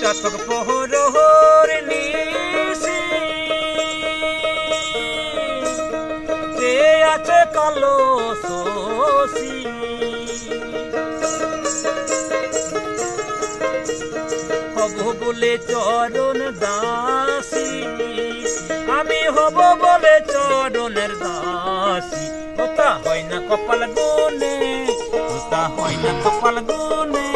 Chapaka poho আছে কালো শশী। হব বলে চরণ দাসী। আমি হব বলে চরণের দাসী। ওটা হয় না কপাল গুনে ওটা হয় না কপাল গুনে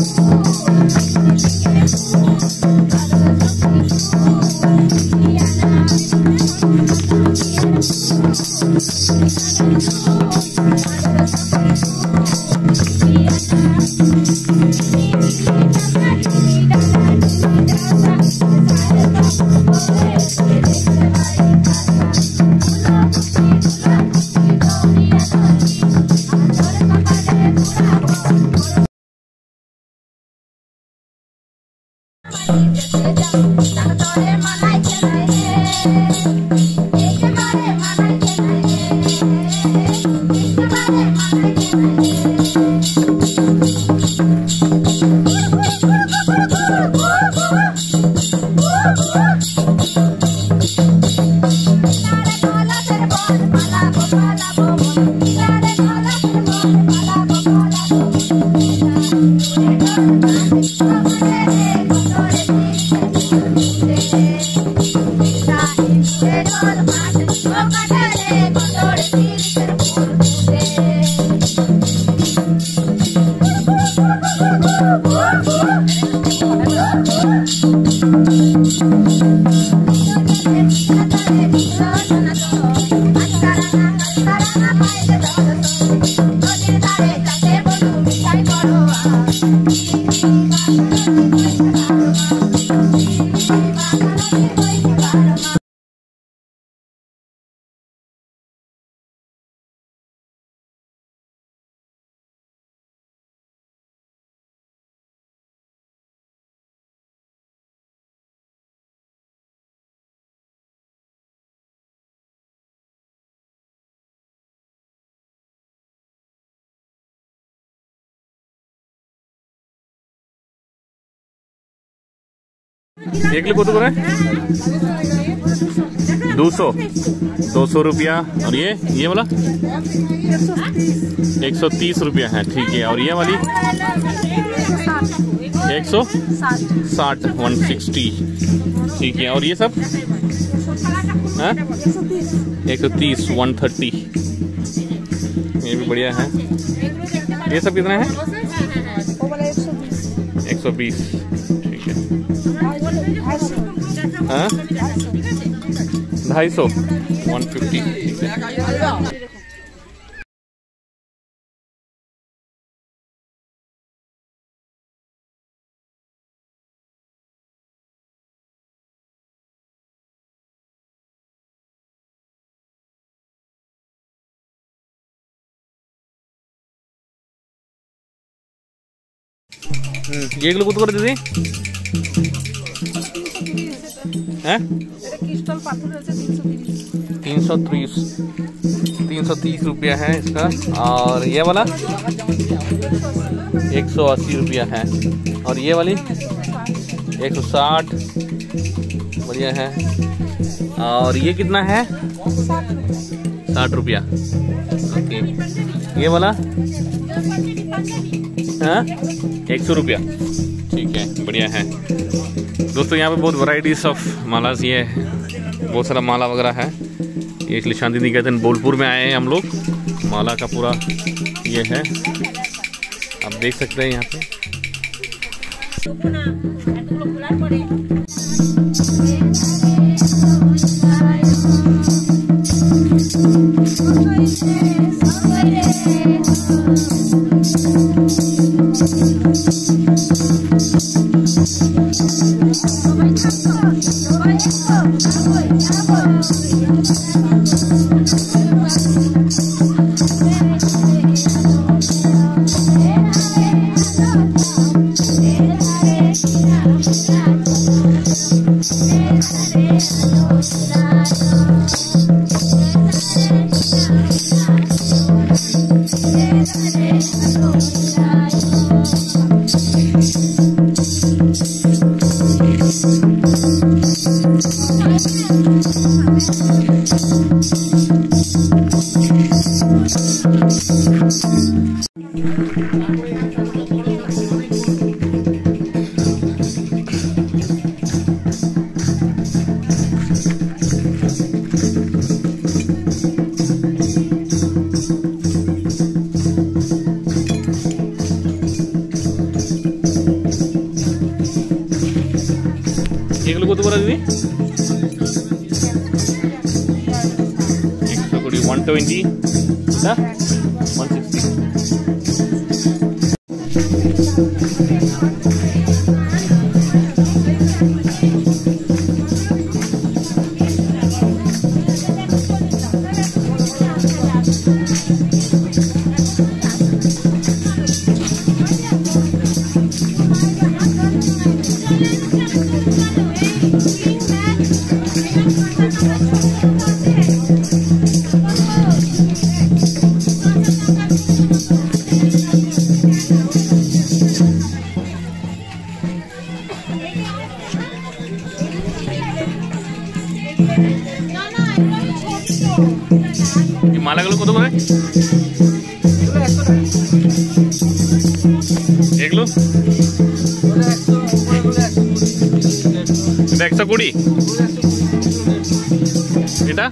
Thank you. Shake on the mountain, smoke on the lake, but don't it एक लिखो तो दो सौ दो सौ रुपया और ये ये वाला एक सौ तीस रुपया है ठीक है और ये वाली एक सौ साठ वन सिक्सटी ठीक है और ये सब हाँ एक सौ तीस वन थर्टी ये भी बढ़िया है ये सब कितना है एक सौ बीस হ্যাঁ ढाई ওয়ান ফিফটি फिफ्टी এগুলো কত করে দিদি? तीन सौ तीस। तीन सौ तीस रुपया है इसका। और ये वाला? एक सौ अस्सी रुपया है। और ये वाली? एक सौ साठ। बढ़िया है। और ये कितना है? साठ रुपया। ओके। ये वाला? हाँ? एक सौ रुपया। बढ़िया है। दोस्तों, यहाँ पे बहुत वराइटीज ऑफ़ मालाज ये बहुत सारा माला वगैरह है। ये इसलिए शांति निकेतन बोलपुर में आए हैं हम लोग। माला का पूरा ये है। आप देख सकते हैं यहाँ पे। Música 120 na 160 মালাগুলো কত করে? এগুলো? এটা একশো কুড়ি। এটা?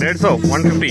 দেড়শো। One fifty